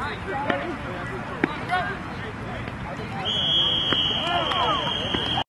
Thank you.